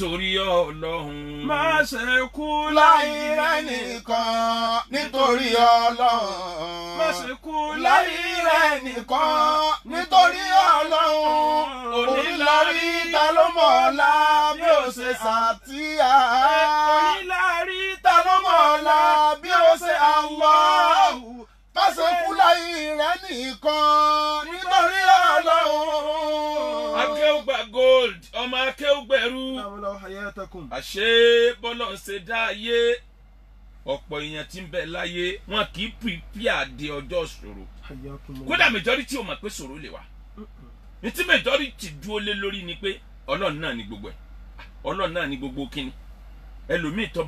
nítorí ọlọ́run. má ṣe kú láì rẹ̀ nìkan nítorí ọlọ́run. má ṣe kú láì rẹ̀ nìkan nítorí ọlọ́run. onílárí ta ló mọ̀ ọ́lá bí ó ṣe ṣàtìyà. onílárí ta ló mọ̀ ọ́lá bí ó ṣe Allahu. Ṣe kú láì rẹ̀ nìkan. Nítorí ọlọ́run. akéwùgbà gold ọmọ akéwùgbẹ̀rú. Àṣé bọ́lọ̀ ń ṣe dá ayé. Ọ̀pọ̀ èèyàn tí ń bẹ láyé. Wọn kì í pìpìà de ọjọ́ ṣòro kódà majority ò mọ̀ pé ṣòro lè wà. Ní tí majority dúró lé lórí ni pé ọlọ́run náà ní gbogbo ẹ̀. Ọlọ́run náà ní gbogbo kíni. Ẹlòmíì tó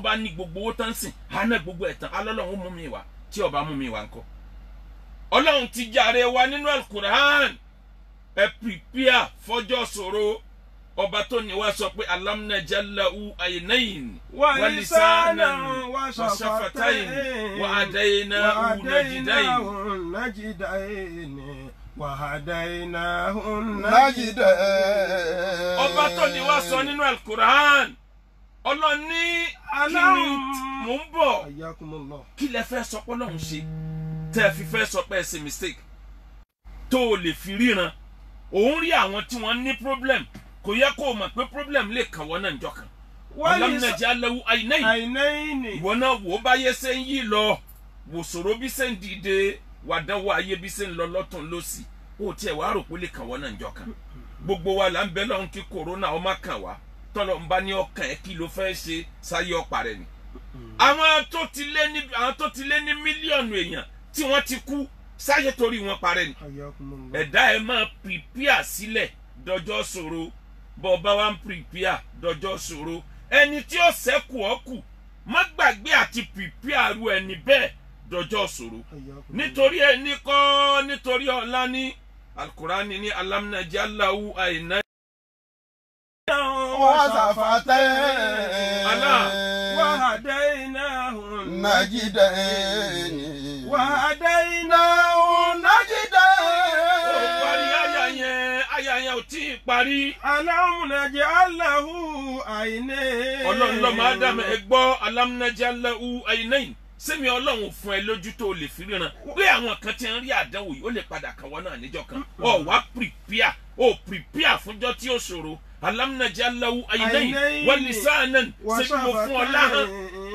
bá ní gbogbo owó tán sìn á gbogbo ẹ̀ tán. Alọ́lọ́run ó mú mi wá tí ọba mú mi wá ńkọ́ ọlọ́run ti jàre wa nínú alukur'an ẹ pìpìà fọjọ́ ṣòro ọba tó ní wá sọ pé alamnajalahu ayinayin walisanan wasafatayin wa adayina hu najidayin. Wàhádàínà hún nájìdá. Ọba tó ní wá sọ nínú alukur'an ọlọ́run ní kí ni mò ń bọ̀? Kí lẹ fẹ́ sọ pé ọlọ́run ṣe? Tẹ́ ẹ fi fẹ́ sọ pé ẹ ṣe mistake. Tó o lè fi ríran. Òun rí àwọn tí wọ́n ní problem. Kò yẹ kó o mọ̀ pé problem lè kàn wọ́n náà níjọ́ kan. Ọlọ́mìnàjà lẹ́wọ́ àìnáyìn ìwọ náà wò ó bá yẹ ṣe ń yí lọ. Wòṣòro bí ṣe ń dìde. Wàdánwò ayé bí ṣe ń lọ lọ́tún lọ́sì ó tiẹ̀ wàá rò pé lè kàn wọ́n náà níjọ́ kan. Gbogbo wa là ń bẹ lọ́run kí kòrónà ó kàn wá tọ́lọ̀ ń bá ní ọkàn ẹ̀ kí ló fẹ́ ṣe? Sáyé ọ̀pá rẹ̀ ni. àwọn tó ti lé ní àwọn tó ti lé ní mílíọ̀nù èèyàn tí wọ́n ti kú sáyé torí wọn parẹ́ ni. ẹ̀dá ẹ máa pìpíà sílẹ̀ dọjọ́ ṣòro. Bọ́ ọba wa ń pìpíà dọjọ́ ṣòro. Ẹni tí ó ṣẹ́kù ọ́kù má gbàgbé àti pìpíà ru ẹni bẹ́ẹ̀ dọjọ́ ṣòro. Nítorí ẹni kọ́ nítorí ọ̀la ní alukurani ní alamnajalawu àìná. وشفتين Allah. وهديناه نجدين وهديناه نجدين ó parí àyà yẹn àyà yẹn ò tí ì parí. ألم نجعل له عينين ọlọ́run lọ́mọ ádámù ẹ gbọ́ alámúnájàláwù àìnáyìn sẹ́mi ọlọ́run fún ẹ lójú tó o lè fi ríran pé àwọn kan ti ń rí àdánwò yìí ó lè padà kàn wọ́n náà níjọ́ kan ọ wá pìpìà ó pìpìà fúnjọ́ tí ó ṣòro àìnáyìn Àìnáyìn. wọ́n lè sáà náà sẹ́mi mo fún ọ láhàn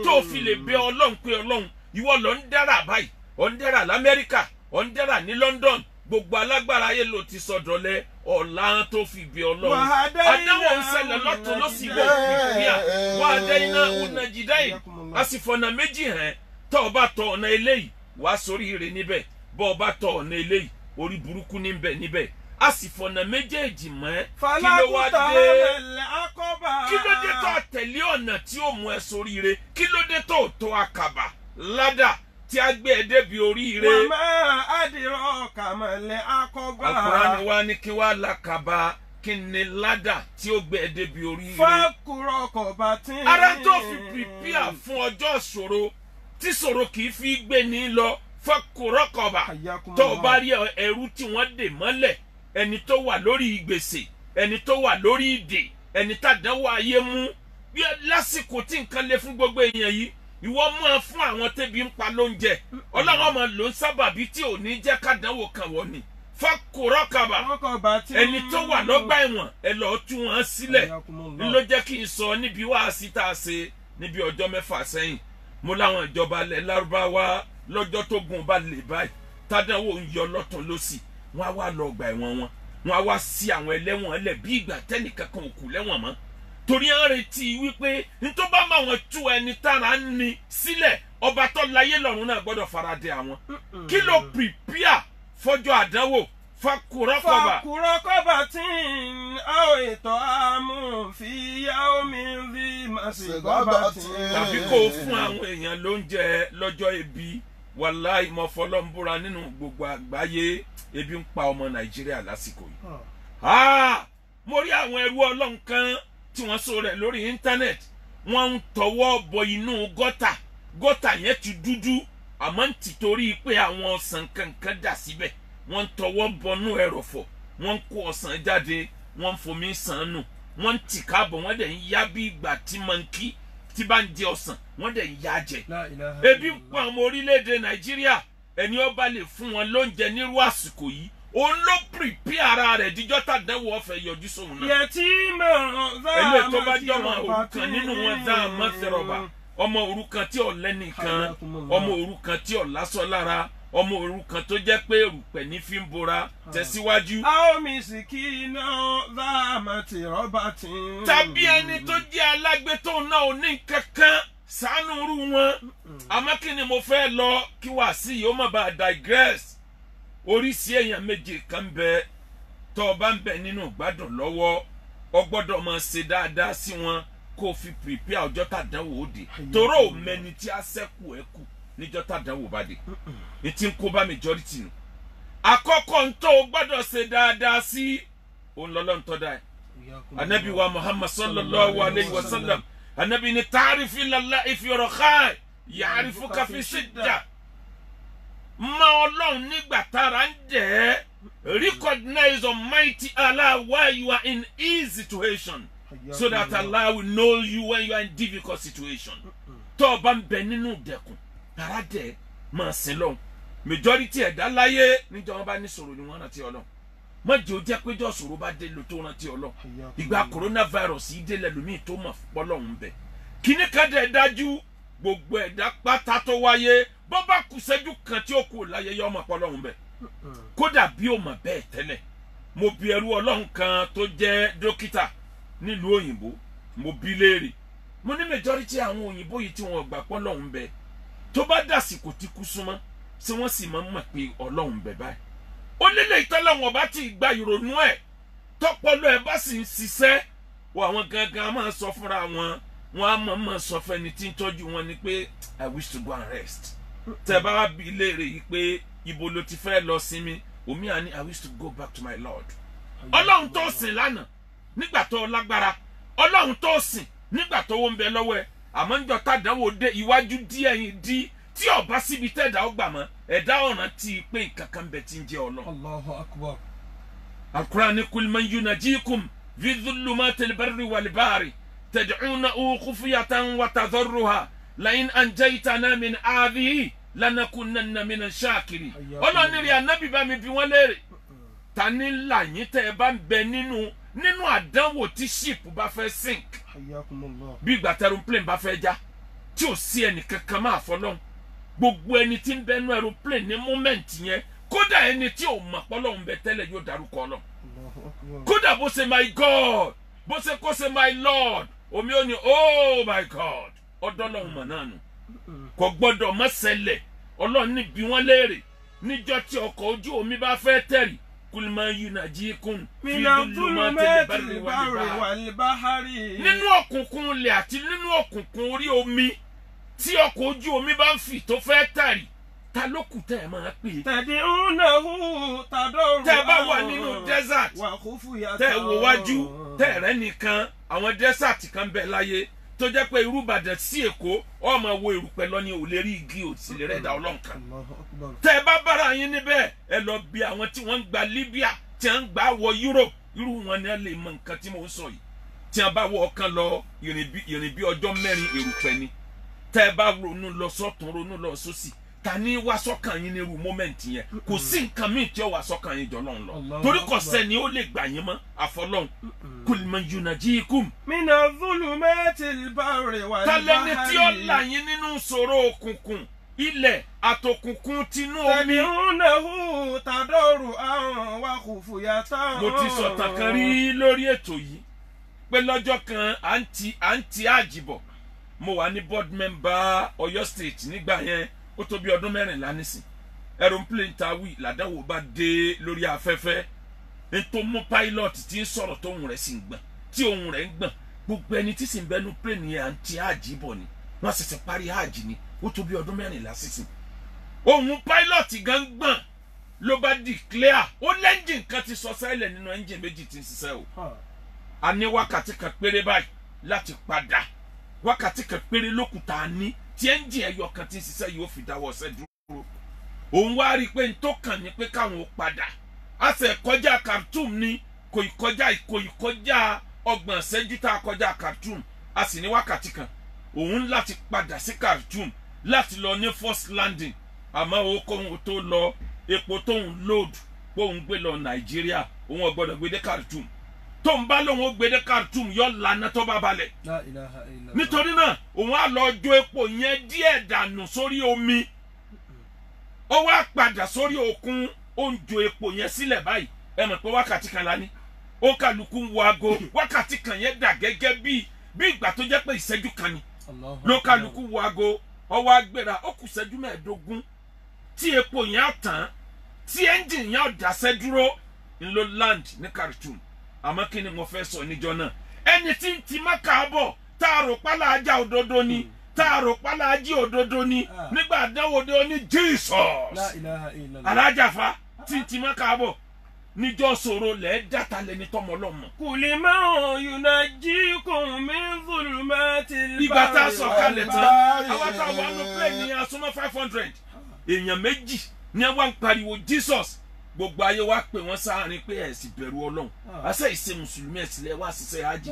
tó fi lè bẹ ọlọ́run pé ọlọ́run? Ìwọ lọ ń dára báyìí. Ọ̀ ń dára lamẹ́ríkà ọ̀ ń dára ní London. Gbogbo alágbára ayé ló ti sọdọ̀lẹ́. Ọ̀la tó fi bẹ ọlọ́run. Adáwọ̀ ń ṣẹlẹ̀ lọ́tún lọ́sì Nàìjíríà. pìpìà wà á dá iná unajidayi a sì fọ̀nà méjì hàn tọ́ ọ bá tọ ọ̀nà eléyìí wà á sórí ire níbẹ̀. Bọ́ ọ bá tọ ọ̀nà eléyìí orí burúkú níbẹ̀ níbẹ̀ a sì fọ̀nà méjèèjì mọ́ kí ló wá dé kí ló dé tó a tẹ̀lé ọ̀nà tí ó mú ẹ soríire kí ló dé tó tó àkàbà ládà tí a gbé ẹ débi oríire. wọ́n máa àdìrọ̀ kàmọ́lẹ̀ akọ́bà. Al-Qur'ani wa ní kí wàá la kí ni ládà tí ó gbé ẹ débi oríire. fákùrọ̀ kọ̀bà tí. ara tó fi pìpìà fún ọjọ́ ìṣòro tí ìṣòro kì í fi gbé ní lọ fákùrọ̀ tó bá rí ẹrú tí wọ́n dè mọ́lẹ̀ ẹni tó wà lórí gbèsè ẹni tó wà lórí ìdè ẹni tàdánwò ayé mú. Lásìkò tí nǹkan le fún gbogbo èèyàn yìí ìwọ máa fún àwọn tẹ́bi ń pa lóúnjẹ. Ọlọ́run ọmọ ló ń sábàbí tí ò ní jẹ́ kádánwò kan wọ̀ ni. Fọkùrọ kaba ẹni tó wà lọ́gbà ẹ̀wọ̀n ẹ lọ́ọ́ tú wọn sílẹ̀. Ń ló jẹ́ kí n sọ níbi wáàsí tá a ṣe níbi ọjọ́ mẹ́fà sẹ́yìn. Mo láwọn ìjọba ilẹ̀ lárúbáwá lọ́jọ́ tó gùn bá lè báyìí tádánwò ń yọ lọ́tún lọ́sì wọ́n á wá lọ ọgbà ẹ̀wọ̀n wọn wọ́n á wá sí àwọn ẹlẹ́wọ̀n ẹlẹ́ bí ìgbà tẹ́nìkan kan kù lẹ́wọ̀n mọ́ torí à ń retí wípé nítorí bá wọn tú ẹni tára ń ni sílẹ̀ ọba tó láyé lọ́run náà gbọ́dọ̀ faradé àwọn kí ló pìpíà fọjọ́ àdánwò fakurọ́kọ̀bà. fakurọ́kọ̀bà tí ń àwọn ètò amúfíyá omi rí màsíkọ́bà tí ń. tàbí kó fún àwọn èèyàn lóúnjẹ lọ́jọ́ ebi wàláì mọ́fọ́lọ́mbúra nínú gbogbo àgbáyé. Ebi ń pa ọmọ nàìjíríà lásìkò yìí. Ah, mo rí àwọn ẹrú ọlọ́run kan tí wọ́n sọ rẹ̀ lórí íńtánẹ́ẹ̀tì. Wọ́n ń tọwọ́ bọ inú gọ́tà. Gọ́tà yẹn ti dúdú. Àmọ́ ń tìtorí pé àwọn ọ̀sán kankan dà síbẹ̀. Wọ́n ń tọwọ́ bọnú ẹrọ̀fọ̀. Wọ́n ń kó ọ̀sán jáde. Wọ́n ń fomi sàn nù wọ́n ń tì káàbọ̀. Wọ́n dẹ̀ ń yá bí ìgbà tí mọ̀nkí tí bá ń jẹ ọ̀sán wọ́n dẹ̀ ń yá jẹ. Ebi ń pa ọmọ orílẹ̀-èdè nàìjíríà ẹni ọba lè fún wọn lóúnjẹ nírú àsìkò yìí òun ló pìrìpì ara rẹ̀ díjọ́ tàdánwò ọ̀fẹ́ yọjú sóhun náà. Yẹtìmọ̀ eléyìí tó bá ọmọ òrukàn nínú wọn dá a mọ́ sẹ́rọ̀bà ọmọ òrukàn tí ò lẹ́nìkan ọmọ òrukàn tí ò lásọ lára ọmọ òrukàn tó jẹ́ pé erùpẹ̀ ní fi ń bora tẹ̀síwájú. a ó mi sì kí iná dáàmàtì rọ́bà tí ń. tàbí ẹni tó jẹ́ alágbe tó náà ò ní kankan sànú rú wọn. Àmọ́ kí ni mo fẹ́ lọ kí wàá sí yìí ó má bàa digress? Oríṣi èèyàn méje kan bẹ tó o bá ń bẹ nínú ìgbádùn lọ́wọ́. Ọ gbọ́dọ̀ máa ṣe dáadáa sí wọn kó o fi prepare ọjọ́ tàdánwò ó dé toró ò mẹni tí a ṣẹ́kù ẹ̀ kù níjọ́ tàdánwò bá dé. Etí ń kó bá majority nù. Àkọ́kọ́ tó o gbọ́dọ̀ ṣe dáadáa sí òun lọ́lọ́ ń tọ́ da ẹ̀. Anabi wa muhammad sallallahu alayhi wa sallam. Anabi ni taarifi lala ifiyọrọ kaa yaarifu kafi sidda ma ọlọ́run nígbà tára ń jẹ́ recognize almighty allah while you are in easy situation. So that allah will know you when you are in difficult situation. Tó o bá ń tara dẹ máa sin lọ majority ẹ̀dá láyé níjọ́ wọn bá ní sọ̀rọ̀ ni wọ́n rántí ọlọ́run. Má jẹ́ ó jẹ́ péjọ́ sọ̀rọ̀ bá dé lò tó rántí ọlọ́run. Ìgbà coronavirus yìí dé lẹ́lòmíì tó mọ̀ pọ́lọ́hún bẹ̀. Kíní kan dẹ̀ dájú gbogbo ẹ̀dá pátá tó wáyé bó bá kù sẹ́jú kan tí ó kù láyé yọ ọmọ pọ́lọ́hún bẹ̀. Kódà bí ó mọ̀ bẹ́ẹ̀ tẹ́lẹ̀ mo bi ẹrú ọlọ́run kan tó jẹ́ dókítà nílùú òyìnbó mo bi léèrè. Mo ní majority àwọn òyìnbó yìí tí wọn gbà pọ́lọ́hún bẹ̀ tó bá dàsìkò tí kú súnmọ́ tí wọ́n sì máa ń mọ̀ pé ọlọ́run bẹ̀ báyìí? Ó lélẹ̀ ìtọ́lọ́wọ̀n bá ti gba ìrònú ẹ̀. Tọpọlọ ẹ̀ bá sì ń ṣiṣẹ́ wọ àwọn gangan máa sọ fúnra wọn. Wọn á mọ̀ mọ̀ sọ fẹ́ni tí ń tọ́jú wọn ni pé i wish to go and rest. Tẹ bá wá bi léèrè yìí pé ibo ló ti fẹ́ lọ sinmi? Omi àní i wish to go back to my lord. Ọlọ́run tó sìn lánàá nígbà tó lágbára. Ọlọ́run tó sìn nígbà tó wọ́n ń bẹ lọ́wọ́ ẹ̀ àmọ́ níjọ́ tàdánwò dé iwájú díẹ̀ yìí dí tí ọba síbi tẹ̀dá ọgbà mọ́ ẹ̀dá ọ̀ràn tí ì pé kankan bẹ̀ ti ń jẹ́ ọlọ́. Allahu akbar. Al-Qur'an ní kul man yunajikum fi dhulumatil barri wal bahri tad'unahu khufyatan wa tadharruha la'in anjaytana min hadhihi lanakunanna mina shakirin. ọlọ́ọ̀nìrì ànábì bá mi bí wọ́n léèrè ta ni yín tẹ́ ẹ bá bẹ nínú nínú àdánwò tí ship bá fẹ́ sink bí ìgbà aeroplane bá fẹ́ já tí ò sí ẹnì kankan máa fọlọ́hún gbogbo ẹni tí ń bẹnu aeroplane ní moment yẹn kódà ẹni tí ò mọ̀ pọ́lọ́hún bẹ tẹ́lẹ̀ yóò Allahu akbar. kódà bó ṣe my god bó ṣe kó ṣe my lord omi ò ní oh my god. Ọdọọlọ́run mọ̀ náà nù. Kò gbọ́dọ̀ mọ́ ṣẹlẹ̀. Ọlọ́run ní bí wọ́n léèrè. Níjọ́ tí ọkọ̀ ojú omi bá fẹ́ tẹ̀rì kul ma yunajikum fi dhulumati al-barri wal bahri. nínú òkùnkùn ilẹ̀ àti nínú òkùnkùn orí omi tí ọkọ̀ ojú omi bá ń fì tó fẹ́ tàrí ta ló kù tẹ́ ẹ máa pè é. tẹ̀dí ń hù tàdọ̀rù àwọn tẹ́ bá wà nínú desert tẹ́ wò wájú tẹ́ ẹ nìkan àwọn desert kan bẹ láyé tó jẹ́ pé irú Ìbàdàn sí Èkó ọmọ wo erùpẹ̀ lọ ni ò lè rí igi òsìlè rẹ̀ dá ọlọ́nkan tẹ ẹ bá bára yín níbẹ̀ ẹ lọ bí àwọn tí wọ́n ń gba Libya tí wọ́n ń gbà wọ Europe. Irú wọn ni ẹ lè mọ nǹkan tí mò ń sọ yìí. Tí wọ́n bá wọ ọkàn lọ ìrìn bí ọjọ́ mẹ́rin erùpẹ̀ ni. Tẹ ẹ bá ronú lọ sọ́tún ronú lọ sósì tani wá sọ́kàn yín nírú mọ́mẹ́ǹtì yẹn kò sí nǹkan míì tí ó wá sọ́kàn yín jọlọ́n lọ torí kò sẹ́ni ó lè gbà yín mọ́ àfọlọ́n kùlìmọ̀ yunajikum. mina zulumati al-barri wal-bahri. talẹ́ni tí ó là yín nínú ìṣòro òkùnkùn ilẹ̀ àtòkùnkùn tinú omi. tẹ̀míhùnàhù tàdọ́rù àrùn wa kò fòyà táwọn. mo ti sọ̀tàn kan rí lórí ètò yìí pé lọ́jọ́ kan à ń ti àjìbọ̀ mo wà ní board member Ọ̀yọ́ state nígbà yẹn ó tó bí ọdún mẹ́rìnlá nísìn. Aeroplane ta wí làdáwò bá dé lórí afẹ́fẹ́. Ètò mú pilot tí ń sọ̀rọ̀ tóun rẹ̀ sì ń gbọ̀n tí òun rẹ̀ ń gbọ̀n. Gbogbo ẹni tí sì ń bẹnu plane yẹn à ń ti àjìbọ̀ ni. Wọ́n ṣẹ̀ṣẹ̀ parí àjì ni. Ó tó bí ọdún mẹ́rìnlá sísìn. Òun pilot gan gbọ̀n. Ló bá declare ó lẹ́ńjìn kan ti sọ sẹ́lẹ̀ nínú ẹ́ńjìn méjì tí ń ṣiṣẹ́ o. A ní wákàtí kan péré báyìí láti padà. Wákàtí kan péré lókùtà a ní tí ẹ́ńjìn ẹyọ kan tí ń ṣiṣẹ́ yóò fi dáwọ́ ọ̀sẹ̀ dúró. Òun wá rí i pé tó kàn pé káwọn ó padà. Sì kọjá Khartoum ni kò ì kọjá kò ì kọjá ọgbọ̀n ṣẹ́jú tá a kọjá Khartoum. A sì ní wákàtí kan. Òun láti padà sí Khartoum láti lọ ní first landing. Àmọ́ owó kóhun tó lọ epo tóun load kóhun gbé lọ Nàìjíríà. Òun ò gbé dé Khartoum tóun bá lóun ó gbé dé Khartoum yọ lànà tó bá balẹ̀. Nítorí náà òun á lọ jó epo yẹn díẹ̀ dànù sórí omi. Ó wá padà sórí òkun ó ń jo epo yẹn sílẹ̀ báyìí. Ẹ mọ̀ pé wákàtí kan la ní ó kálukú ń wo aago. Wákàtí kan yẹn dà gẹ́gẹ́ bí bí ìgbà tó jẹ́ pé ìṣẹ́jú kan ni. Ló kálukú wo aago. Ó wá gbéra ó kù ìṣẹ́jú mẹ́ẹ̀ẹ́dógún. Tí epo yẹn á tán tí ẹ́ńjìn yẹn á dáṣẹ́ dúró ń lo land ní Khartoum àmọ́ kí ni mo fẹ́ sọ níjọ́ náà ẹni tí ń ti má káàbọ̀ tá a rò pálá ajá òdodo ni tá a rò pálá ají òdodo ni Ah. nígbà àdánwò dé ó ní Jesus alájàfa tí ń ti má káàbọ̀ níjọ́ sọ̀rọ̀ lẹ́ẹ̀ dáta lẹni tọmọ lọ́mọ. Kul man yunajjikum min dhulumatil ìgbà tá a barri sọ wal kalẹ̀ tán Báyìí. àwọn tá a wà nù pé ní asúnmọ́ five hundred èèyàn méjì ní wọ́n ń pariwo Jesus gbogbo ayé wa pè wọ́n sáárín pé ẹ̀ sì bẹ̀rù ọlọ́run. Ah. àṣẹ ìṣe mùsùlùmí ẹ̀ sílẹ̀ wá ṣiṣẹ́ hajj.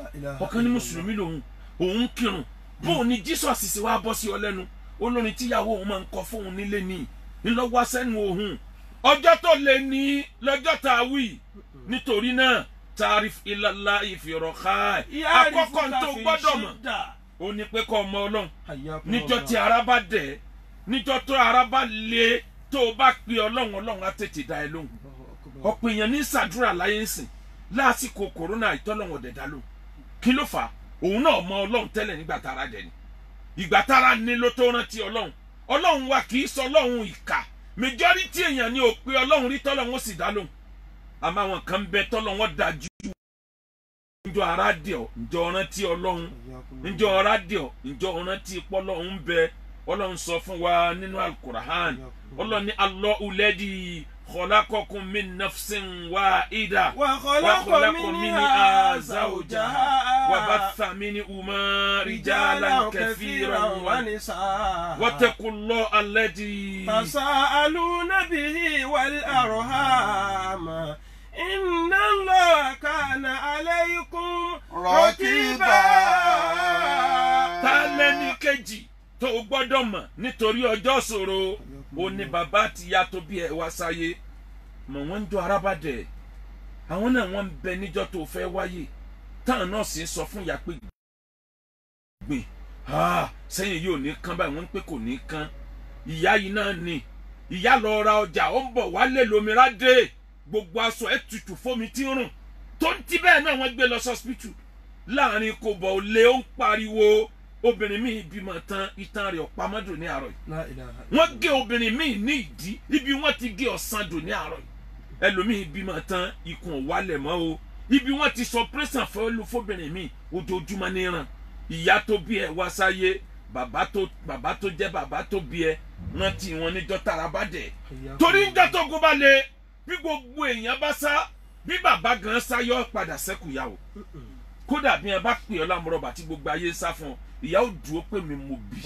Ọ̀kan ní mùsùlùmí lòun òun kírun. Bóun ni Jesus sì wá bọ́ sí ọ lẹ́nu olórin tíyàwó òun máa ń kọ fóun nílé ní ńlọ́wọ́ sẹ́nu òun. Ọjọ́ tó lé ní lọ́jọ́ tá a wí. Nítorí náà tarif ilala ìfìrọ̀ká àkọ́kọ́ tó gbọ́dọ̀ mọ̀ ó ní pé kọ́ ọmọ ọlọ́run. Níjọ́ tí ara bá dẹ̀ níjọ́ tó ara bá le tó o bá pe ọlọ́run ọlọ́run á tètè dá ẹ lóhùn. Ọ̀pọ̀ èèyàn ní sàdúrà láyé ń sìn lásìkò kòrónà ìtọ́lọ́wọ̀n ọ̀dẹ̀ dá lóhùn. Kí ló fà òun náà mọ ọlọ́run tẹ́lẹ̀ nígbà tára dẹ̀ ni. Ìgbà tára ní ló tó rántí ọlọ́run. Ọlọ́run wa kì í sọ ọlọ́run ìkà. Majority èèyàn ni ò pe ọlọ́run rí tọ́lọ́run ó sì dá lóhùn. Àmọ́ àwọn kan ń bẹ tọ́lọ́run dájú njọ ara njọ rántí ọlọ́run. Njọ ara njọ rántí pọ́lọ́run bẹ ọlọ́run sọ fún wa nínú alukur'an ọlọ́run ní alọ́hu lẹ́dí kọlákọ̀kún mi nafsin wa ida wa kọlákọ̀kún mi ni azawuja wa bàtà mi ni umar ijala kẹfìrà wa nisa wàtẹkùlọ alẹ́dí. tasa alunabi wàl arohama inna allah kana alaykum rọkìbà. ta lẹ́ni kejì tó o gbọ́dọ̀ mọ̀ nítorí ọjọ́ ṣòro o ní bàbá àti ìyá tó bí ẹ wá sáyé. Mọ̀ wọ́n ń jọ arábàdẹ̀. Àwọn náà wọ́n ń bẹ níjọ́ tó fẹ́ wáyé. Táwọn náà sì ń sọ fún ìyá pé gbìn. Sẹ́yìn yóò ní kán báyìí wọ́n ń pé kò ní kán. Ìyá yìí náà ni. Ìyá lọ ra ọjà ó ń bọ̀ wálé lómìnira dé. Gbogbo aṣọ ẹ̀ tutù fómi tí ń rùn. Tó ń ti bẹ́ẹ̀ náà wọ́n gbé lọ sọ́sìpìtù láàárín kò bọ̀ lé ó ń pariwo obìnrin míì bímọ tán itan rẹ̀ ọ̀pamọ́dò ní àárọ̀ yìí. Wọ́n gé obìnrin míì ní ìdí ibi wọ́n ti gé ọ̀sán dò ní àárọ̀ yìí. Ẹlòmíì bímọ tán ikùn wálẹ̀ mọ́ o. Ibi wọ́n ti sọ pírẹ́sàn fọ́ọ́lù fóbìnrin mi ojoojúmọ́ ní ràn. Ìyá tó bí ẹ wá sáyé bàbá tó bàbá tó jẹ́ bàbá tó bí ẹ rántí wọn níjọ́ tara bá dẹ̀. Torí ń jẹ́ tó gún bá lè bí gbogbo èèyàn bá sá bí bàbá gan sáyọ́ padà sẹ́kù o. Kódà bí wọn bá pè ọ́ lámúrọ̀bà tí gbogbo ayé sá fún ọ ìyá ò dúró pé mi mo bí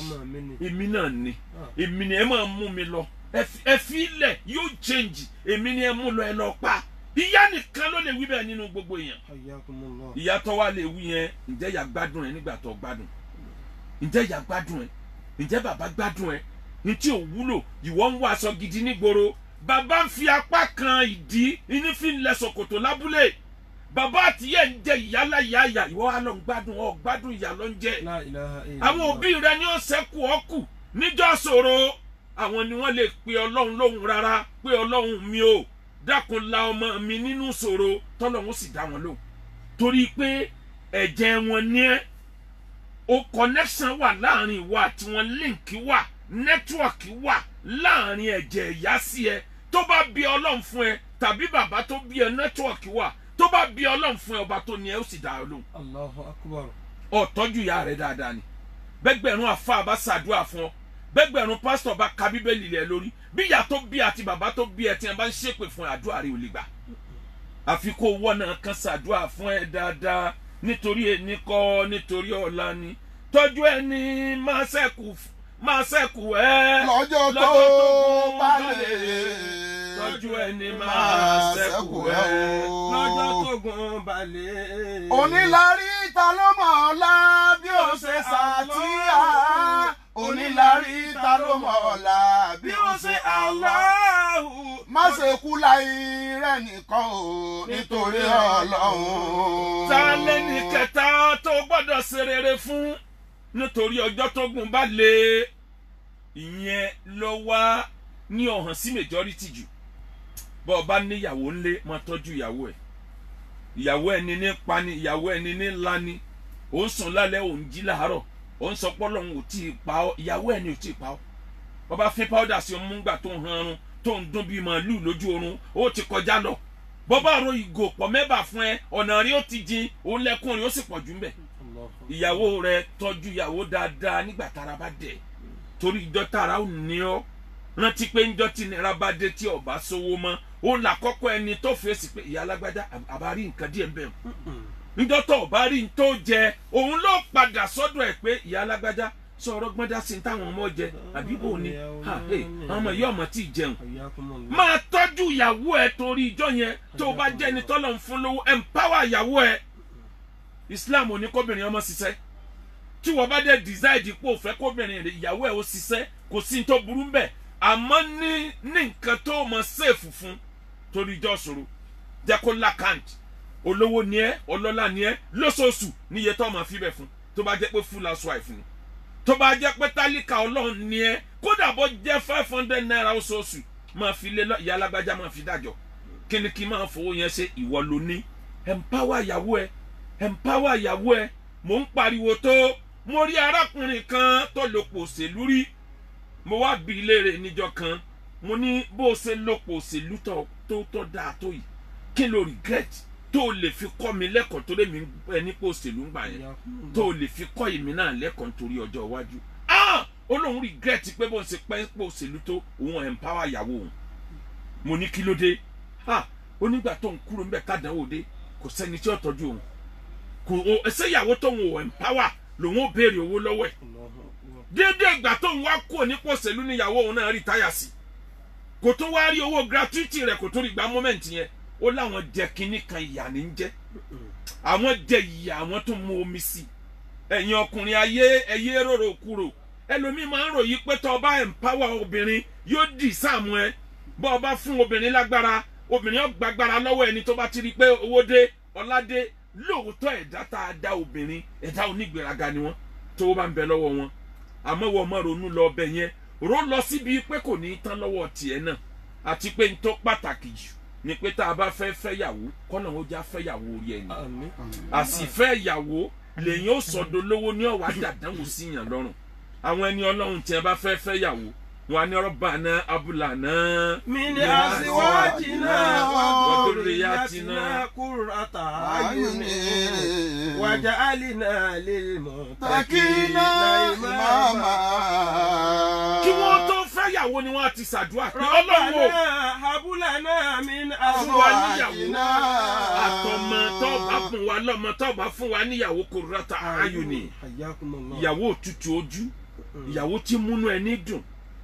èmi náà ni. Èmi ni ẹ máa mú mi lọ. Ẹ fi ilẹ̀ yóò change. Èmi ni ẹ mú lọ ẹ lọ pa. Ìyá nìkan ló lè wí bẹ́ẹ̀ nínú gbogbo èèyàn. Ìyá tó wá lè wí yẹn ǹjẹ́ ìyá gbádùn ẹ nígbà tó gbádùn? Ǹjẹ́ ìyá gbádùn ẹ? Ǹjẹ́ bàbá gbádùn ẹ? Ntí ò wúlò ìwọ ń wọ aṣọ gidi nígboro bàbá ń fi apá kan ìdí ìnífin lẹ ṣòkòtò lábúlé bàbá àtìyẹ ń jẹ ìyálà ìyáàyà ìwọ wa lọ ń gbádùn ọ gbádùn ìyá ló ń jẹ. Àwọn òbí rẹ ni ó ṣẹ́kù ọkù níjọ́ ṣòro. Àwọn ni wọ́n lè pe ọlọ́run lóhùn rárá pé ọlọ́run mi ò dákun la ọmọ mi nínú ṣòro tọ́lọ́run sì dá wọn lóhùn. Torí pé ẹ̀jẹ̀ wọn ni ẹ́. O connection wà láàárín ìwọ àti wọn link wà network wà láàárín ẹ̀jẹ̀ ìyá sí ẹ. Tó bá bí ọlọ́run fún ẹ tàbí bàbá tó bí ẹ network wà tó bá bí ọlọ́run fún ẹ ọba tó ní ẹ ó sì dá ọ lóhùn. Allahu akbar. ó tọ́jú ìyá rẹ dáadáa ni bẹ́gbẹ̀rún àfa bá ṣàdúrà fún ọ bẹ́gbẹ̀rún pásítọ̀ bá ka bíbélì rẹ lórí bí ìyá tó bí àti bàbá tó bí ẹ tí wọn bá ń ṣépè fún àdúrà rẹ ò lè gbà. àfi owó náà kan ṣàdúrà fún ẹ dáadáa nítorí ẹni kọ́ nítorí ọ̀la ni tọ́jú ẹni máa ṣẹ́kù máa ṣẹ́kù ẹ lọ́jọ́ tó bá lè tọ́jú ẹni máa ṣẹ́kù ẹ. lọ́jọ́ tó gun balẹ̀. onílárí ta ló mọ̀ ọ́lá bí ó ṣe ṣàtìyà onílárí ta ló mọ̀ ọ́lá bí ó ṣe àlá. Má ṣe kú láì rẹ̀ nìkan o nítorí ọlọ́run. ta lẹ́ni kẹta tó gbọ́dọ̀ ṣe rere fún? Nítorí ọjọ́ tó gùn bá lè ìyẹn lọ wá ní ọ̀hàn sí majority jù bọ́ ọ bá níyàwó ńlé máa tọ́jú ìyàwó ẹ̀. Ìyàwó ẹni ní pani ìyàwó ẹni ní lani ò ń sùn lálẹ́ ò ń jí làárọ̀ ò ń sọ pọ́lọ́ ò tí ì pa ọ́ ìyàwó ẹni ò tí ì pa ọ́. Bọ́bá fín powder sí ọmú ńgbà tó ń han arun tó ń dún bíi màálù lójú oorun ó ti kọjá lọ. Bọ́bá ro ìgò pọ̀ mẹ́bà fún ẹ ọ̀nà rí ó ti jin òun lẹ́kùn rí ó sì pọ̀ jù ń bẹ̀ ìyàwó rẹ tọ́jú ìyàwó dáadáa nígbà tára bá dẹ̀. Torí ìjọ tára ò ní ọ́ rántí pé ńjọ́ tí nira bá dé tí ọba sówó mọ́ òun làkọ́kọ́ ẹni tó fèsì pé ìyá alágbádá àbá rí nǹkan díẹ̀ ń bẹ̀ ńjọ́ tó ọba rí n tó jẹ òun ló padà sọ́dọ̀ ẹ̀ pé ìyá alágbádá sọ̀rọ̀ gbọ́dá sí táwọn ọmọ jẹ àbí bò ní ọmọ yìí ọmọ tí ì jẹun. Máa tọ́jú ìyàwó ẹ torí ìjọ yẹn tó o bá jẹ́ ẹni tọ́lọ̀ ń fún lówó empower ìyàwó ẹ. Islam ò ní kóbìnrin ọmọ ṣiṣẹ́. Tí wọ́n bá dẹ̀ decide pé o fẹ́ kóbìnrin ìyàwó ẹ ó ṣiṣẹ́ kò sí ní tó burú ń bẹ̀ àmọ́ ní ní nǹkan tó mọ̀ sèfù fún torí ìjọ ṣòro jẹ́ kó lákàntì olówó ni ẹ ọlọ́lá ni ẹ lóṣooṣù níye tó máa fi bẹ̀ fún. Tó bá jẹ́ pé full housewife ni. Tó bá jẹ́ pé tálíkà ọlọ́run ni ẹ kódà bó jẹ́ five hundred naira oṣooṣù máa fi lé ìyá alágbájá máa fi dájọ́. Kí ni kí n máa fowó yẹn ṣe? Ìwọ ló ní. Empower ìyàwó ẹ. Empower ìyàwó ẹ. Mò ń pariwo tó. Mo rí arákùnrin kan tó lòpọ̀ òṣèlú rí mo wá bi léèrè níjọ́ kan. Mo ní bó o ṣe lòpọ̀ òṣèlú tó tó dáa tó yìí. Kí ló regret tó o lè fi kọ́ mi lẹ́kọ̀ọ́ lè mi ẹni pé òṣèlú ń gbà yẹn? Tó o lè fi kọ́ èmi náà lẹ́kọ̀ọ́ nítorí ọjọ́ iwájú. ah! Olóhùn regret pé bó ń ṣe pẹ́ pé òṣèlú tó òun empower ìyàwó òun. mo ní kí ló dé? Ah! Onígbà tó ń kúrò níbẹ̀ kádàáwò dé kò sẹ́ni tí ó tọ́jú òun. Kò ẹsẹ̀ ìyàwó tó ń empower lòun ó béèrè owó lọ́wọ́ ẹ̀ déédéé ìgbà tó ń wá kúrò nípò òṣèlú níyàwó òun náà rìtáyà sí. Kò tó wá rí owó gratuity rẹ̀ kò tó rí gba moment yẹn. Ó láwọn jẹ kínní kan ìyà ní jẹ. Àwọn jẹ ìyà àwọn tó mú omi sí. Ẹ̀yin ọkùnrin ayé ẹyẹ rorò kúrò. Ẹlòmíín máa ń ròyìn pé tó bá empower obìnrin yóò dì sáàmù ẹ. Bó o fún obìnrin lágbára obìnrin ó gbàgbára ẹni tó bá ti rí pé owó dé ọlá dé. Lóòótọ́ tá a dá obìnrin ẹ̀dá onígbèraga ni wọ́n. Tó bá ń bẹ lọ́wọ́ wọn àmọ́ wọ́n mọ̀ ronú lọ ọbẹ̀ yẹn. Ró lọ síbi pé kò ní í tán lọ́wọ́ tiẹ̀ náà. Àti pé n tó pàtàkì jù ni pé tá a bá fẹ́ fẹ́yàwó kọ́nà ó já fẹ́yàwó orí ẹni. Àsìfẹ́ ìyàwó lèyìn ó sọ̀dọ̀ lówó ní ọ̀wá dàdánwò síyàn lọ́rùn. Àwọn ẹni ọlọ́run tí ẹ bá fẹ́ fẹ́yàwó wọn ni rabbana abulana. min azwajina wa dhurriyyatina qurrata a'yunin waj'alna lil muttaqina imama. kí wọ́n tó fẹ́yàwó ni wọ́n ti ṣàdúrà pé ọlọ́wọ́. rabbana abulana min azwajina. àtọmọ tó bá fún wa lọ́mọ tó bá fún wa níyàwó qurrata a'yunin ìyàwó òtútù ojú mm. ìyàwó tí múnú ẹni dùn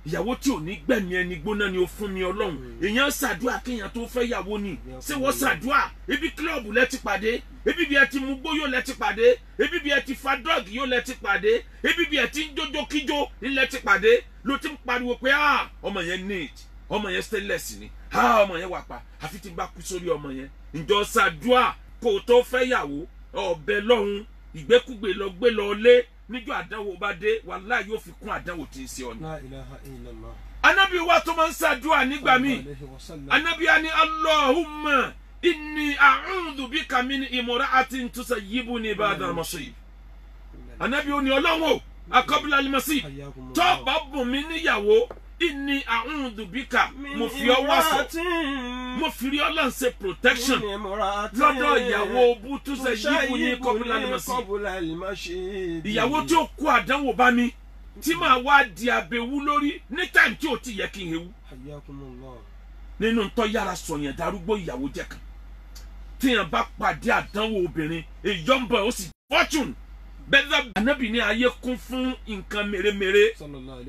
ìyàwó tí ò ní gbẹ̀mí ẹni gbóná ni ó fún mi ọlọ́run. Èèyàn ṣàdúrà kéèyàn tó fẹ́ yàwó ni. Ṣé wọ́n ṣàdúrà? Ebi kílọ̀bù lẹ ti pàdé. Ebi bí ẹ ti mú gbó yóò lẹ ti pàdé. Ebi bí ẹ ti fa dọ́ọ̀gì yóò lẹ ti pàdé. Ebi bí ẹ ti ń jójó kíjó ńlẹ ti pàdé. Ló ti ń pariwo pé ah ọmọ yẹn neat ọmọ yẹn stainless ni. Ah ọmọ yẹn wà pa. Àfi tí n bá kú sórí ọmọ yẹn. Ǹjọ́ ṣàdúrà kó o tó fẹ́ yàwó ọ̀bẹ lọ́hùn ìgbékúgbè lọ gbé lọ lé níjọ́ àdánwò bá dé wàláhì yóò fi kún àdánwò tí ń ṣe ọ ni. anabi wa tó máa ń ṣàdúrà nígbà míì. Anabi wa ni Allahumma inni a'udhu bika min imra'atin tusayyibuni ba'da al-masib anabi wa ni ọlọ́wọ́ akọ́bílẹ̀ al-masib tó bá bùn mí níyàwó inni a'udhu bika. Mo fi ọ wá sọ mo fi rí ọlọ́run ṣe protection. Lọ́dọ̀ ìyàwó bútúṣe yíkú ní kọ́bùlà lè má ṣe ìyàwó tí ó kó àdánwò bá mi tí màá wá di àbẹ̀wú lórí ní táìmù tí ò ti yẹ kí n hewu. Nínú ntọ́ yára sọ̀yàn darúgbó ìyàwó jẹ́ kan. Tíyàn bá pàdé àdánwò obìnrin èyí yọ̀ ń bọ̀ ó sì fortune bẹ́ẹ̀ anabi ni ayé kún fún nǹkan mèremère.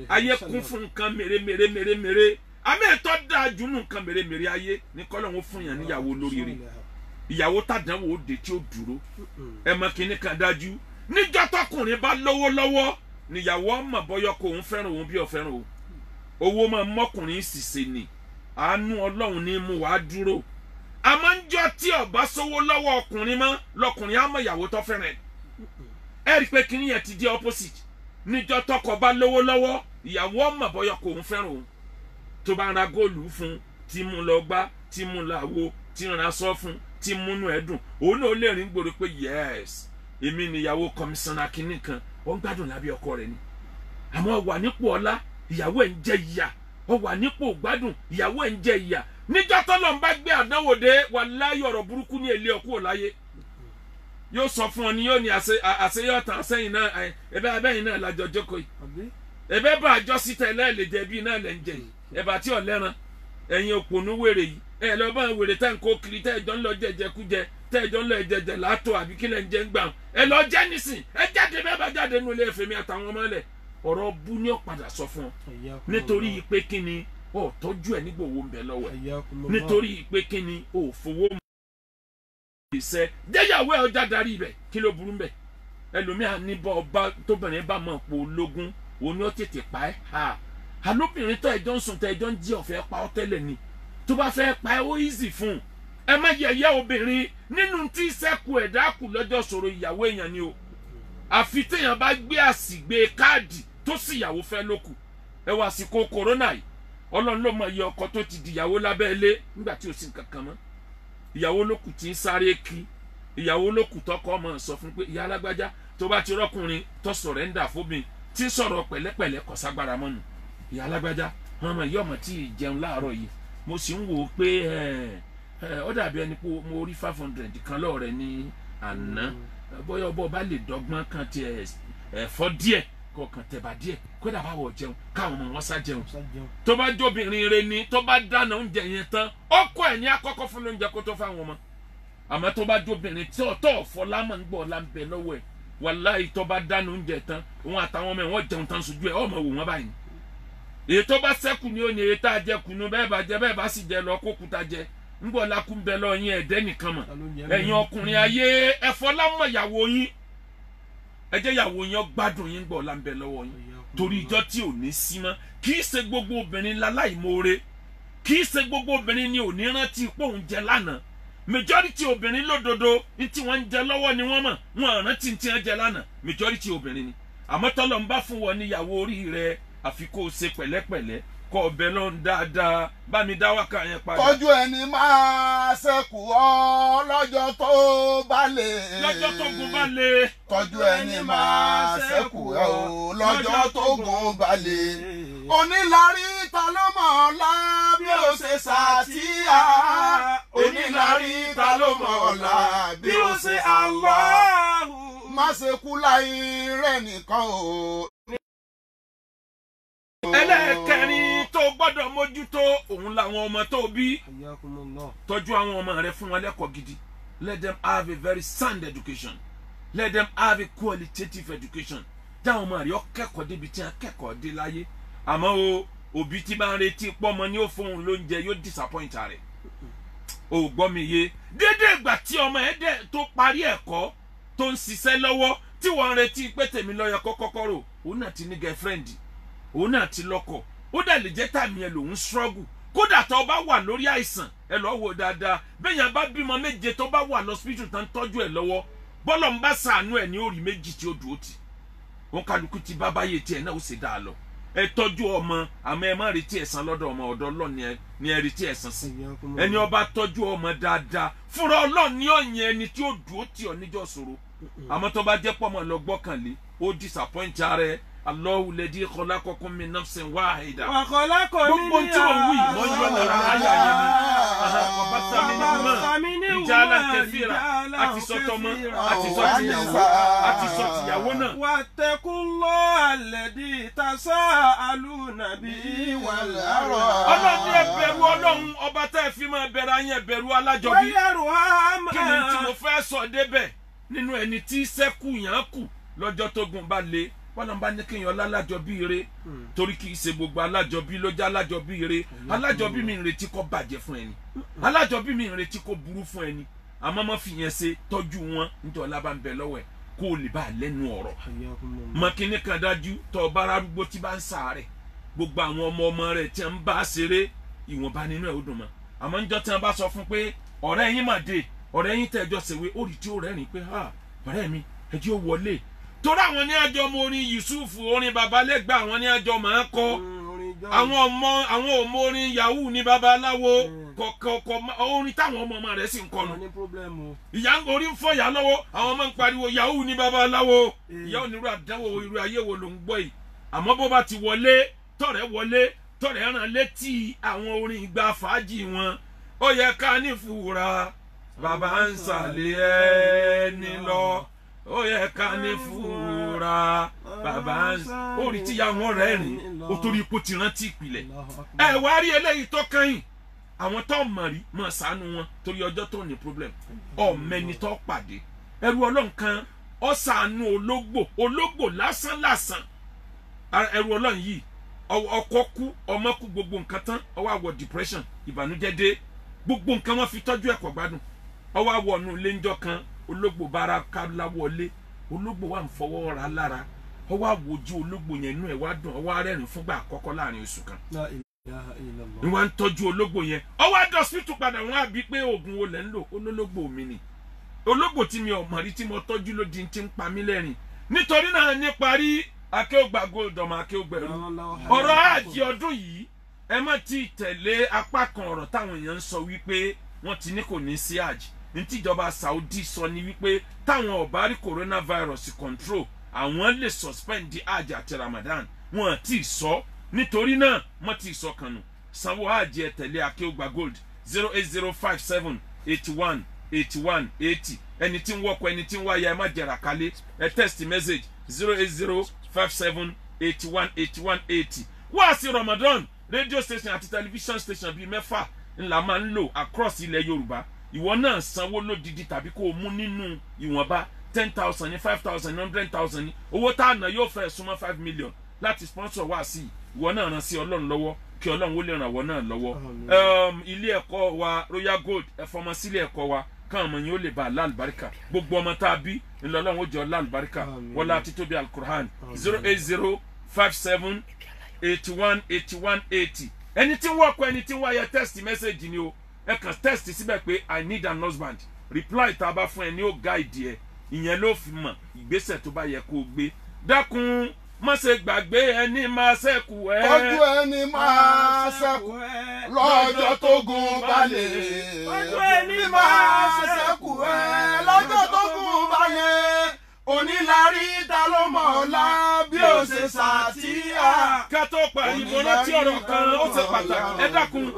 Ayé kún fún nǹkan mèremère mèremère. Àmì ẹ̀tọ́ dáa jù nù nǹkan mèremère ayé ní kọ́lọ́hún fún yàn níyàwó lóríire ìyàwó tàdánwò òde tí ó dúró. Ẹ mọ kínní kan dájú. Níjọ́ tọkùnrin bá lówó lọ́wọ́ níyàwó ọmọ bọyọ kó òun fẹ́ràn òun bí ó fẹ́ràn o owó máa mọkùnrin ṣìṣe ni. Àánú Ọlọ́run ní mú wàá dúró. Àmọ́ ń jọ tí ọba sówó lọ́wọ́ ọkùnrin mọ́ lọkùnrin á mọ ìyàwó tó fẹ́ràn ẹ̀ ẹ rí i pé kínní yẹn ti di opposite. Níjọ́ tọkọ bá lówó lọ́wọ́ ìyàwó ọmọ bọyọ kó òun fẹ́ràn òun. Tó bá ń ra góòlù fún tí mú lọ gbá tí mú lọ àwo tí ń ra sọ fún tí múnú ẹ dùn òun náà lè rìn gbòòrò pé yes èmi nìyàwó kọmíṣánná kínní kan ó ń gbádùn lábẹ́ ọkọ rẹ̀ ni. Àmọ́ wà nípò ọlá ìyàwó ẹ̀ ń jẹ ìyà. Ó wà nípò gbádùn ìyàwó ẹ̀ ń jẹ ìyà. Níjọ́ tọ́lọ̀ ń bá gbé àdánwò dé wà láyé ọ̀rọ̀ burúkú ní èlé ọkú òláyé yóò sọ fún ọ ní yóò ní àṣeyọ̀tàn àṣẹyìn náà ẹbẹ abẹ́yìn náà lájọ jókòó yìí. Ẹbẹ bá àjọ síta ẹ lẹ́ẹ̀lẹ̀ jẹ̀bi náà lẹ́ ń jẹ yìí. Ẹ̀bà tí ọ̀lẹ́ran ẹ̀yin òpònú wèrè yìí ẹ lọ bá wèrè tẹ́ ń kó kiri tẹ́ ẹjọ́ ń lọ jẹjẹkújẹ tẹ́ ẹjọ́ ń lọ jẹjẹ látọ̀ àbí kílẹ̀ ń jẹ ń gbà ẹ lọ jẹ́ nísìn ẹ jáde bẹ́ẹ̀ bá jáde nínú ilé ẹ̀fẹ̀ mi àtàwọn ọmọ ẹlẹ̀ ọ̀rọ̀ bú ní ọ̀padà sọ fún ọ. Nítorí pé kí ni ọ̀ tọ́jú ẹ̀ nígbà owó ń bẹ lọ́wọ́ nítorí pé kí ni ò fowó ìṣẹ́ jẹ́yàwó ẹ̀ ọjà darí ibẹ̀. Kí ló burú bẹ̀ ẹlòmíà ní bọ́ ọba tóbìnrin bá mọ̀ pò lógún òun ni ó tètè pa ẹ́. Ha! Alóbìnrin tó ẹjọ́ ń sùn tó ẹjọ́ ń jí ọ̀fẹ́ pa ọ́ tẹ́lẹ̀ ni. Tó bá fẹ́ pa ẹ́ ó easy fún un. Ẹ má yẹ̀yẹ́ obìnrin nínú tí sẹ́kù ẹ̀dá kù lọ́jọ́ sọ̀rọ̀ ìyàwó èèyàn ni o. Àfi téèyàn bá gbé àsìgbè káàdì tó sì ìyàwó fẹ́ lókù. Ẹ wá àsìkò kòrónà yìí. Ọlọ́run ló mọ iye ọkọ tó ti di ìyàwó lábẹ́ ilé nígbà tí ò sí nǹkan kan mọ́ ìyàwó lókù tí ń sáré kí. Ìyàwó lókù tọkọ ọmọ sọ fún pé ìyá alágbájá tó bá ti rọ́kùnrin tó sọ̀rẹ́ńdà fóbìn tí sọ̀rọ̀ pẹ̀lẹ́pẹ̀lẹ́ kọ̀ságbára mọ́nu ìyá alágbájá ọmọ yìí ọmọ tí ì jẹun láàárọ̀ yìí. Mo sì ń wò ó pé ó dàbí ẹni pé mo rí five hundred kan lọ́ọ̀rẹ́ ní àná. Bóyá ọbọ̀ bá lè dọ́gbọ́n kan tiẹ̀ ẹ̀fọ́ díẹ̀ kọ̀ọ̀kan tẹ̀bà díẹ̀ kódà bá wọ̀ jẹun káwọn ọmọ wọn sá jẹun. Tó bá jóbìnrin rẹ ni tó bá dáná oúnjẹ yẹn tán ọkọ ẹ̀ ní akọ́kọ́ fún lóúnjẹ kó tó fáwọn ọmọ. Àmọ́ tó bá jóbìnrin tí ọ̀tọ̀ ọ̀fọ́ lámọ̀ ń gbọ́ ọ̀la ń bẹ lọ́wọ́ ẹ̀ wàláhì tó bá dáná oúnjẹ tán òun àtàwọn ọmọ ẹ̀ wọ́n jẹun tán sojú ẹ̀ ọmọ wò wọ́n báyìí. Èyí tó bá sẹ́kù ni ó ní èyí tá a jẹ kùnú bẹ́ẹ̀ bá jẹ bẹ́ẹ̀ bá sì jẹ lọ kó kuta jẹ. Ńgbọ́ lakú bẹ lọ yín ẹ̀dẹ́ nìkan mọ̀. Ẹ̀yin ọkùnrin ayé ẹ̀fọ́ lámọ̀ ìyàwó yín ẹ jẹ́ ìyàwó yín gbádùn yín gbọ́ la ń bẹ lọ́wọ́ yín. Torí ìjọ tí ò ní sí mọ́ kì í ṣe gbogbo obìnrin láláìmoore kì í ṣe gbogbo obìnrin ni ò ní rántí pé òun jẹ lánàá. Majority obìnrin lódodo ní tí wọ́n ń jẹ lọ́wọ́ ni wọ́n mọ̀ wọn rántí tí wọ́n jẹ lánàá. Majority obìnrin ni. Àmọ́ tọ́lọ́ ń bá fún wọn níyàwó orí rẹ̀ àfi ṣe pẹ̀lẹ́pẹ̀lẹ́ kọ́ ọbẹ̀ lọ́n dáadáa bá mi dá wákà yẹn padà. tọ́jú ẹni máa ṣẹ́kù ọ́ lọ́jọ́ tó bá lè. lọ́jọ́ tó gun bá lè. tọ́jú ẹni máa ṣẹ́kù ọ́ lọ́jọ́ tó gun bá lè. onílárí ta ló mọ̀ ọ́ lá bí ó ṣe ṣàtìyà. onílárí ta ló mọ̀ ọ́ lá bí ó ṣe Allah. má ṣe kú láì rẹ̀ nìkan o ẹlẹ́ẹ̀kẹrin tó gbọ́dọ̀ mójútó òun làwọn ọmọ tó bí. Tọ́jú àwọn ọmọ rẹ fún wọn lẹ́kọ̀ọ́ gidi. Let them have a very sound education. Let them have a qualitative education. Táwọn ọmọ rẹ kẹ́kọ̀ọ́ débi tí wọ́n kẹ́kọ̀ọ́ dé láyé. Àmọ́ o òbí tí bá ń retí pọ́mọ ní ó fóun lóúnjẹ yóò disappoint rẹ̀. O gbọ́ mi yé. Dédé ìgbà tí ọmọ ẹ̀ dẹ̀ tó parí ẹ̀kọ́ tó ń ṣiṣẹ́ lọ́wọ́ tí wọ́n ń retí pé tèmi lọ́yọ̀ kọ́kọ́kọ́ rò òun náà ti ní girlfriend òun náà ti lọ́kọ. Ó dẹ̀ lè jẹ́ tàmí ẹ lòun struggle. Kódà tó bá wà lórí àìsàn ẹ lọ́ wò dáadáa. Bẹ́yàn bá bímọ méje tó bá wà lọ́sibítù tán tọ́jú ẹ lọ́wọ́ bọ́lọ̀ ń bá sàánú ẹ ní orí méjì tí ó dúró tì. Wọn kálukú ti bá báyé tiẹ̀ náà ó sì dáa lọ. Ẹ tọ́jú ọmọ àmọ́ ẹ má retí ẹ̀san lọ́dọ̀ ọmọ ọ̀dọ̀ Ọlọ́run ni ẹ retí ẹ̀san sí. Ẹni ó bá tọ́jú ọmọ dáadáa. Fúnra Ọlọ́run ni ẹni tí ó dúró tì ọ níjọ́ ṣòro àmọ́ tó bá jẹ́ pọ́mọ lọ gbọ́kànlé ó disappoint ara ẹ Allahu lẹ́dí khalaqakum min nafsin wahida. Wa khalaqa gbogbo tí o wí mọ yọ lára ayà yẹn ni. ọba sami ni mọ ìjàlá kẹfìrà àti sọtọmọ àti sọtìyàwó àti sọtìyàwó náà. Wattaqullaha alladhi tasaaluna bihi wal arham. ọlọ́run ní ẹbẹ̀rù ọlọ́run ọba tẹ́ fi máa bẹ̀rẹ̀ ayé ẹbẹ̀rù alájọbí. Kí ni tí mo fẹ́ sọ débẹ̀ nínú ẹni tí sẹ́kù yàn kù lọ́jọ́ tó gùn bá le bọ́lá ń bá ní kéèyàn lálájọbí ire torí kì í ṣe gbogbo alájọbí ló jẹ́ alájọbí ire alájọbí mi ń retí kó bàjẹ́ fún ẹni. Alájọbí mi ń retí kó burú fún ẹni. Àmọ́ má fi yẹn ṣe tọ́jú wọn nítorí ọlá bá ń bẹ lọ́wọ́ ẹ̀ kó o lè bá a lẹ́nu ọ̀rọ̀. Mọ kínní kan dájú tọ́ ọba arúgbó tí bá ń sàárẹ̀ gbogbo àwọn ọmọ ọmọ rẹ̀ tí ń bá ṣeré ìwọ̀nba nínú ẹ̀ ó dùn mọ́. Àmọ́ níjọ́ tí wọ́n bá sọ fún pé ọ̀rẹ́ yín mà dé ọ̀rẹ́ yín tẹ̀jọ́ ṣèwé ó rí tí ó rẹ́rìn pé ha ọ̀rẹ́ mi ẹjẹ́ ó wọlé torí àwọn ní àjọ ọmọ orin Yusuf orin babalẹ́gbà àwọn ní àjọ máa ń kọ́ àwọn ọmọ àwọn ọmọ orin yahoo ní babaláwo. Kọ̀kọ̀kọ̀ orin táwọn ọmọ ọmọ rẹ̀ sì ń kọnu ìyá orí ń fọ́ ìyá lọ́wọ́. Àwọn ọmọ ń pariwo yahoo ní babaláwo. Ìyá onírú àdánwò irú ayé wo ló ń gbọ́ yìí. Àmọ́ bó bá ti wọlé tọ̀rẹ́ wọlé tọ̀rẹ́ ràn létí àwọn orin ìgbà fàájì wọn. Ó yẹ ká ní fura bàbá ń sàlẹ̀ ẹni lọ ó yẹ ká ní fura bàbá ó rí tíya wọn rẹ̀ rìn ó torí ipò ti rántí ìpìlẹ̀. Ẹ wá rí eléyìí tó kẹ́yìn àwọn tó mọ̀ rí mọ̀ sánú wọn torí ọjọ́ tó ní problem. Ọ̀mẹ́ni tó pàdé. Ẹrú ọlọ́run kan ó ṣàánú ológbò. Ológbò lásán lásán ẹrú ọlọ́run yìí ọkọ kú ọmọ kú gbogbo nǹkan tán ó wá depression ìbànújẹ́ dé. Gbogbo nǹkan wọn fi tọ́jú ẹ̀kọ́ gbádùn. Ó wá wọ ọ̀nù léńjọ́ kan ológbò bára kálá wọlé ológbò wà ń fọwọ́ ra lára ó wá wojú ológbò yẹn inú ẹ̀ wá dùn ó wá rẹ́rìn fúngbà àkọ́kọ́ láàárín oṣù kan. Ni wọ́n ń tọ́jú ológbò yẹn. Ó wá dọ̀sítù padà wọ́n á bí pé oògùn wo lẹ̀ ń lò? Olólógbò mi ni. Ológbò tí mi ò mọ̀ rí tí mo tọ́jú ló di ti ń pa mí lẹ́rìn nítorí náà ní parí akéwògbà gold ọmọ akéwògbẹ̀rú ọ̀rọ̀ àjì ọdún yìí ẹ má ti tẹ̀lé apá kan ọ̀rọ̀ táwọn èèyàn ń sọ wípé wọ́n ti ní kò ní sí àjì ní tíjọba Saudi sọ ni wípé táwọn ò rí coronavirus control àwọn lè suspend hajj àti Ramadan. Wọn ti sọ. Nítorí náà wọ́n ti sọ kànú sanwó hajj ẹ akéwògbà gold zero eight zero five seven eighty one eighty one eighty. Ẹni tí ń wọ́kọ̀ ẹni tí ń wáyà ẹ má jẹ̀rà kálé ẹ text message zero eight zero five seven eighty one eighty one eighty. Wá sí Ramadan radio station àti television station bíi mẹ́fà ńlá máa ń lò across ilẹ̀ Yorùbá ìwọ náà sanwó lódìdí tàbí kó o mú nínú ìwọ̀nba ten thousand ní five thousand ní hundred thousand ní owó tá a ná yóò fẹ́ súnmọ́ five million láti sponsor wá sí ìwọ náà ràn sí Ọlọ́run lọ́wọ́ kí Ọlọ́run ó lè ràn wọ́n náà lọ́wọ́. Ilé ẹ̀kọ́ wa Royal Gold ẹ̀fọ́mọ sílé ẹ̀kọ́ wa káwọn ọmọ yẹn ó lè bá lálùbáríkà. Gbogbo ọmọ tá a bí ńlọlọ́run ó jẹ́ lálùbáríkà. Wọlá títóbi alukur'an zero eight zero five seven eighty one eighty one eighty. Ẹni tí ń wọ́pọ̀ ẹni tí ń wáyẹ text message ni o ẹ kàn text síbẹ̀ pé i need an husband. Reply tá a bá fún ẹ ní ó guide ẹ. Ìyẹn ló fi mọ̀ ìgbésẹ̀ tó bá yẹ kó o gbé. Dákun má ṣe gbàgbé ẹni máa ṣẹ́kù ẹ. ojú ẹni máa ṣẹ́kù lọ́jọ́ tó gun balẹ̀. ojú ẹni máa ṣẹ́kù ẹ. lọ́jọ́ tó onílárí ta ló mọ̀ ọ́lá bí ó ṣe ṣàtìyà. ká tó parí mo rántí ọ̀rọ̀ kan ó ṣe pàtàkì. Ẹ dákun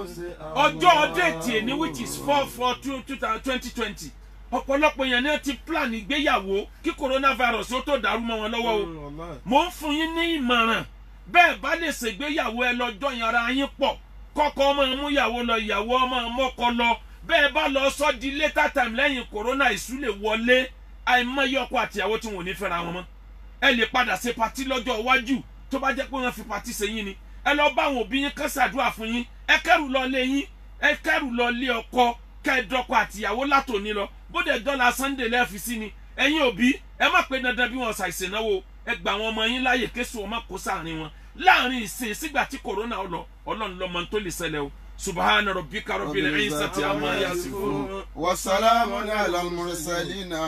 ọjọ́ déètì ẹni which is four four two two thousand twenty twenty. Ọ̀pọ̀lọpọ̀ èèyàn náà ti plan ìgbéyàwó kí coronavirus ó tó dàrú mọ́ wọn lọ́wọ́ o. Mo ń fún yín ní ìmọ̀ràn. Bẹ́ẹ̀ bá lè ṣègbéyàwó ẹ lọ́jọ́ yẹn ara yín pọ̀. Kọ́kọ́ ọmọ mú ìyàwó lọ ìyàwó ọmọ mọ́kọ lọ. Bẹ́ẹ̀ bá lọ sọ di later time lẹ́yìn corona ìṣú lè wọlé àìmọye ọkọ àtìyàwó tí wọn ò ní fẹ́ra wọn mọ́. Ẹ lè padà ṣe patí lọ́jọ́ iwájú tó bá jẹ́ pé wọ́n fi patí ṣe yín ni. Ẹ lọ bá àwọn òbí yín kán ṣàdúrà fún yín. Ẹ kẹ́rù lọ lé yín. Ẹ kẹ́rù lọ lé ọkọ kẹ́ẹ̀dọ́kọ àtìyàwó látòní lọ. Bóde dọ́là sunday lẹ́ẹ̀fi sí ni. Ẹ̀yin òbí ẹ má pé dandan bí wọn ṣàìsàn náwó. Ẹ gbà wọn ọmọ yín láàyè kéṣù ọmọ kó sáàrin wọn. Láàrin ìsìn sígbà tí corona ọlọ ọlọ́run lọ́mọ tó lè ṣẹlẹ̀ o. Subahana rabbika rabbil izzati amma yasifun. wasalaamu ala al-mursalina.